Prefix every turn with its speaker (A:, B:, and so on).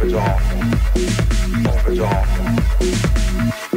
A: Overdrawn. Overdrawn.